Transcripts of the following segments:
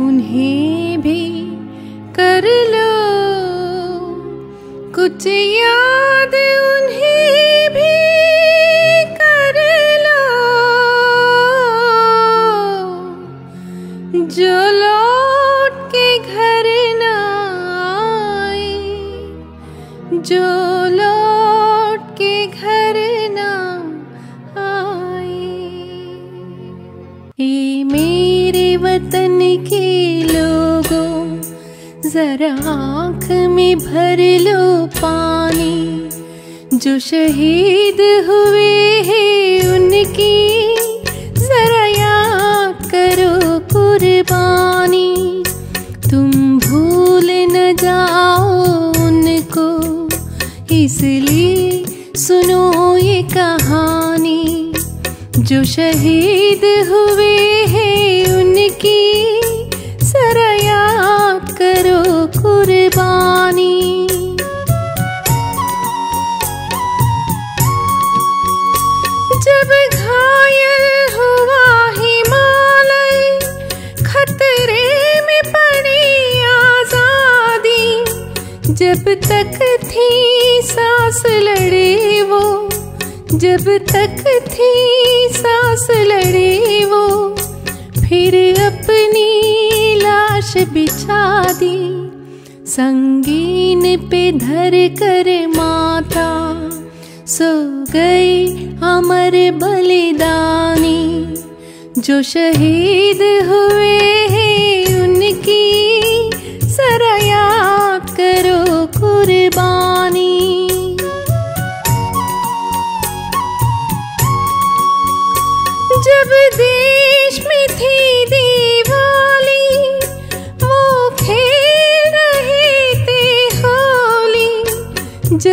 उन्हें भी कर लो। कुछ याद उन्हें भी कर लो। जो लौट के घर न आए, जो जरा आँख में भर लो पानी। जो शहीद हुए हैं उनकी, जरा याद करो कुर्बानी। तुम भूल न जाओ उनको, इसलिए सुनो ये कहानी। जो शहीद हुए हैं उनकी, जरा जब तक थी सांस लड़े वो, जब तक थी सांस लड़े वो, फिर अपनी लाश बिछा दी। संगीन पे धर कर माता, सो गई अमर बलिदानी। जो शहीद हुए हैं उनकी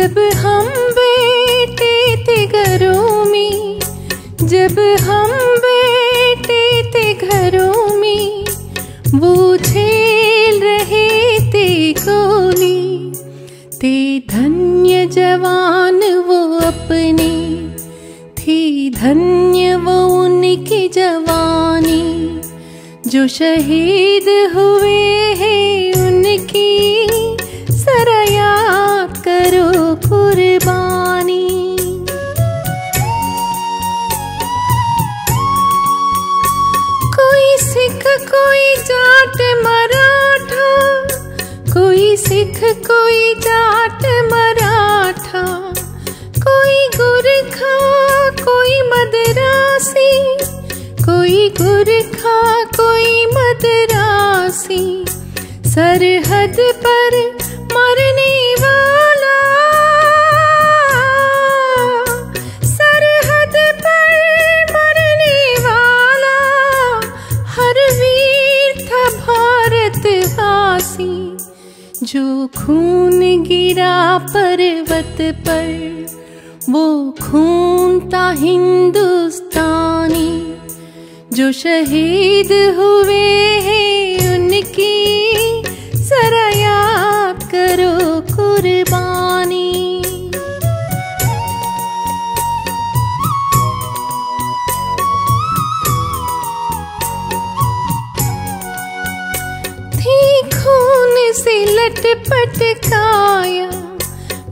जब हम बैठे थे घरों में, जब हम बैठे थे घरों में, वो झेल रहे थे गोली थे धन्य जवान वो अपने, थी धन्य वो उनकी जवानी। जो शहीद हुए हैं उनकी जरा कोई जाट मराठा, कोई सिख, कोई जाट मराठा, कोई गुरखा, कोई मदरासी, कोई गुरखा, कोई मदरासी, सरहद पर मरने जो खून गिरा पर्वत पर, वो खून था हिंदुस्तानी। जो शहीद हुए हैं उनकी सराया करो। से पट खाया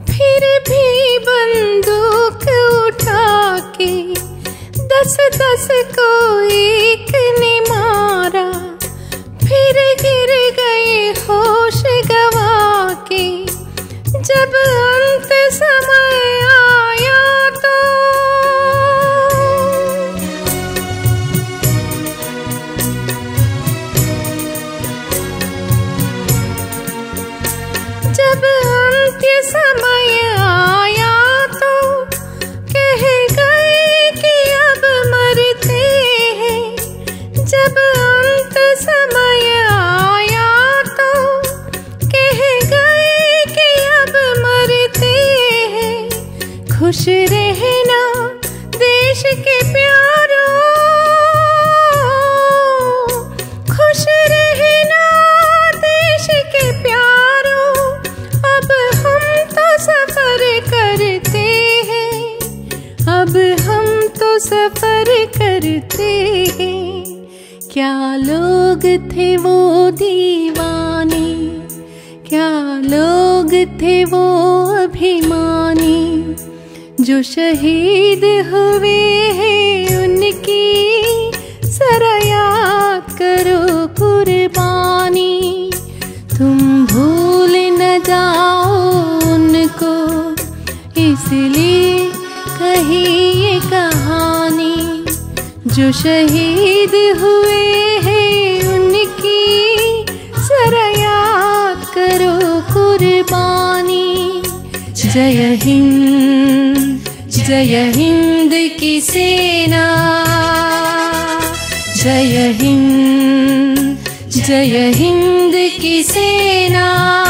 फिर भी बंदूक उठा के दस दस को एक ने मारा, फिर गिर जब अंत समय आया तो कह गए कि अब मरते हैं। खुश रहना देश के प्यारों। खुश रहना देश के प्यारों। अब हम तो सफ़र करते हैं। अब हम तो सफ़र करते हैं। क्या लोग थे वो दीवाने? क्या लोग थे वो अभिमानी? जो शहीद हुए हैं उनकी सरा याद करो कुर्बानी। तुम भूल न जाओ उनको, इसलिए कही ये कहानी जो शहीद हुए हैं उनकी सरयाद करो कुर्बानी। जय हिंद जय हिंद की सेना। जय हिंद जय हिंद की सेना।